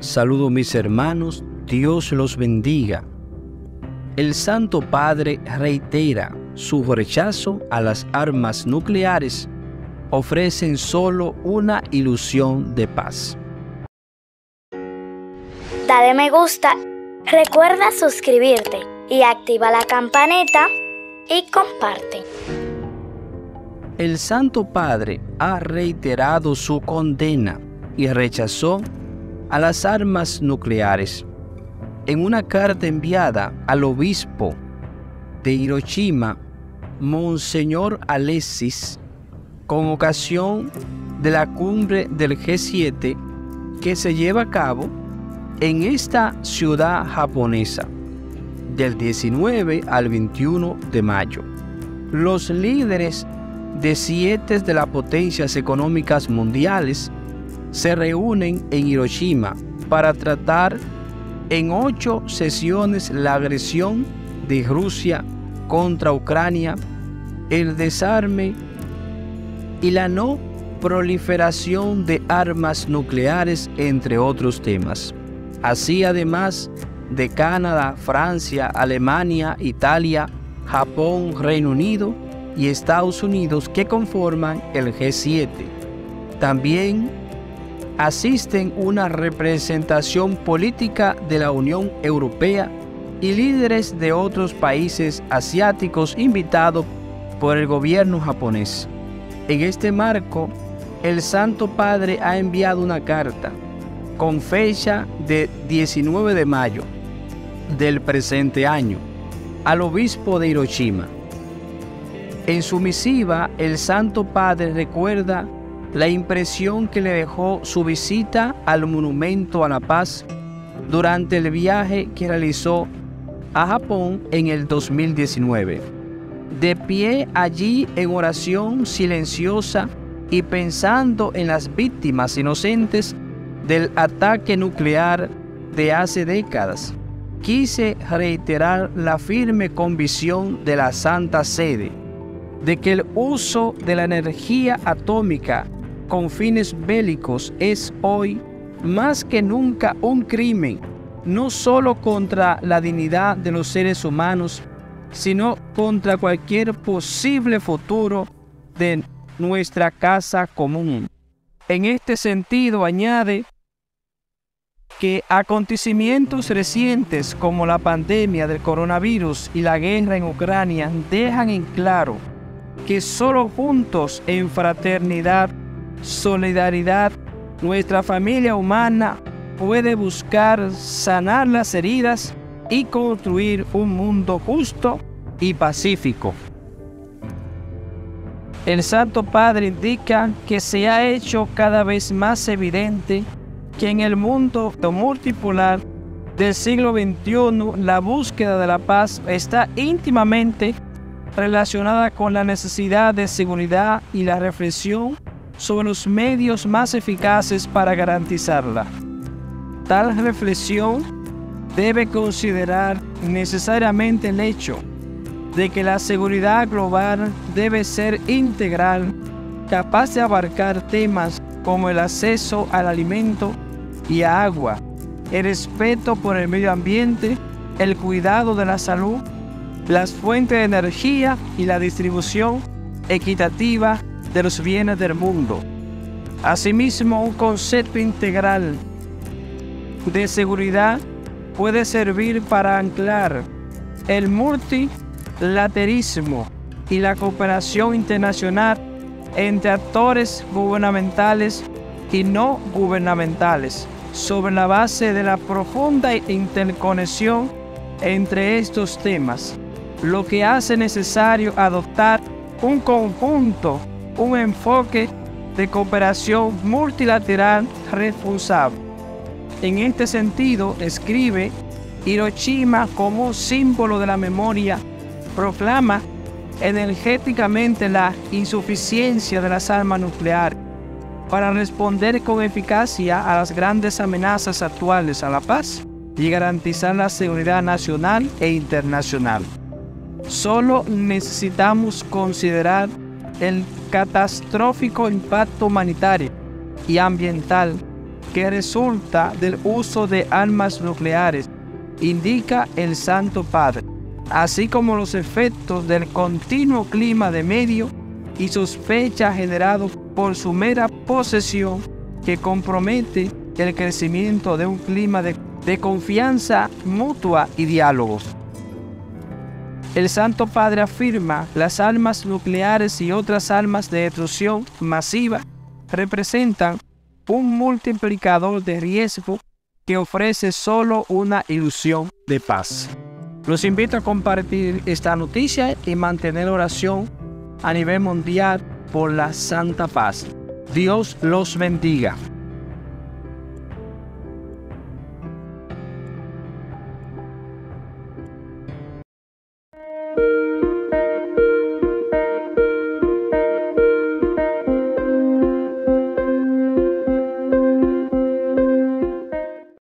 Saludo mis hermanos, Dios los bendiga. El Santo Padre reitera su rechazo a las armas nucleares. Ofrecen solo una ilusión de paz. Dale me gusta, recuerda suscribirte y activa la campanita y comparte. El Santo Padre ha reiterado su condena y rechazó a las armas nucleares. En una carta enviada al obispo de Hiroshima, Monseñor Alexis, con ocasión de la cumbre del G7 que se lleva a cabo en esta ciudad japonesa del 19 al 21 de mayo. Los líderes de siete de las potencias económicas mundiales se reúnen en Hiroshima para tratar en ocho sesiones la agresión de Rusia contra Ucrania, el desarme y la no proliferación de armas nucleares, entre otros temas. Así además de Canadá, Francia, Alemania, Italia, Japón, Reino Unido y Estados Unidos que conforman el G7. También asisten una representación política de la Unión Europea y líderes de otros países asiáticos invitados por el gobierno japonés. En este marco, el Santo Padre ha enviado una carta con fecha de 19 de mayo del presente año al obispo de Hiroshima. En su misiva, el Santo Padre recuerda la impresión que le dejó su visita al Monumento a la Paz durante el viaje que realizó a Japón en el 2019. De pie allí en oración silenciosa y pensando en las víctimas inocentes del ataque nuclear de hace décadas, quise reiterar la firme convicción de la Santa Sede de que el uso de la energía atómica con fines bélicos es hoy más que nunca un crimen, no solo contra la dignidad de los seres humanos, sino contra cualquier posible futuro de nuestra casa común. En este sentido, añade que acontecimientos recientes como la pandemia del coronavirus y la guerra en Ucrania dejan en claro que solo juntos en fraternidad solidaridad, nuestra familia humana puede buscar sanar las heridas y construir un mundo justo y pacífico. El Santo Padre indica que se ha hecho cada vez más evidente que en el mundo multipolar del siglo XXI la búsqueda de la paz está íntimamente relacionada con la necesidad de seguridad y la reflexión sobre los medios más eficaces para garantizarla. Tal reflexión debe considerar necesariamente el hecho de que la seguridad global debe ser integral, capaz de abarcar temas como el acceso al alimento y a agua, el respeto por el medio ambiente, el cuidado de la salud, las fuentes de energía y la distribución equitativa de los bienes del mundo. Asimismo, un concepto integral de seguridad puede servir para anclar el multilaterismo y la cooperación internacional entre actores gubernamentales y no gubernamentales sobre la base de la profunda interconexión entre estos temas, lo que hace necesario adoptar un conjunto un enfoque de cooperación multilateral responsable. En este sentido, escribe, Hiroshima como símbolo de la memoria proclama energéticamente la insuficiencia de las armas nucleares para responder con eficacia a las grandes amenazas actuales a la paz y garantizar la seguridad nacional e internacional. Solo necesitamos considerar el catastrófico impacto humanitario y ambiental que resulta del uso de armas nucleares, indica el Santo Padre, así como los efectos del continuo clima de medio y sospecha generado por su mera posesión que compromete el crecimiento de un clima de, de confianza mutua y diálogos. El Santo Padre afirma las armas nucleares y otras armas de destrucción masiva representan un multiplicador de riesgo que ofrece solo una ilusión de paz. Los invito a compartir esta noticia y mantener oración a nivel mundial por la santa paz. Dios los bendiga.